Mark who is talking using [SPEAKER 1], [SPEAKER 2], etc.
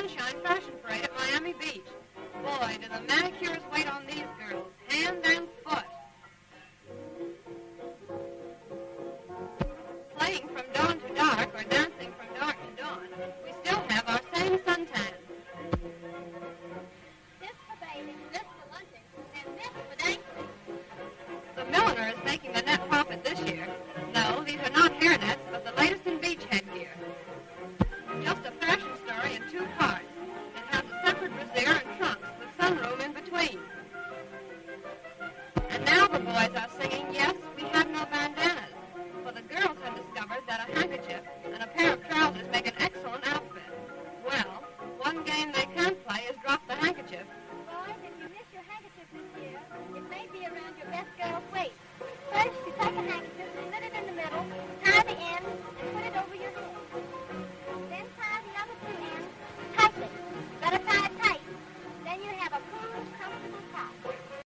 [SPEAKER 1] Sunshine Fashion Parade at Miami Beach. Boy, do the manicures wait on these girls, hand and foot. Playing from dawn to dark or dancing from dark to dawn, we still have our same suntan.
[SPEAKER 2] This for bathing, this for lunching, and this for dancing.
[SPEAKER 1] The milliner is making the net profit this year. boys are singing, yes, we have no bandanas. For the girls have discovered that a handkerchief and a pair of trousers make an excellent outfit. Well, one game they can play is drop the handkerchief.
[SPEAKER 2] Boys, if you miss your handkerchief this year, it may be around your best girl's waist. First, you take a handkerchief and knit it in the middle, tie the end, and put it over your head. Then tie the other two ends tightly. Better tie it tight. Then you have a cool, comfortable top.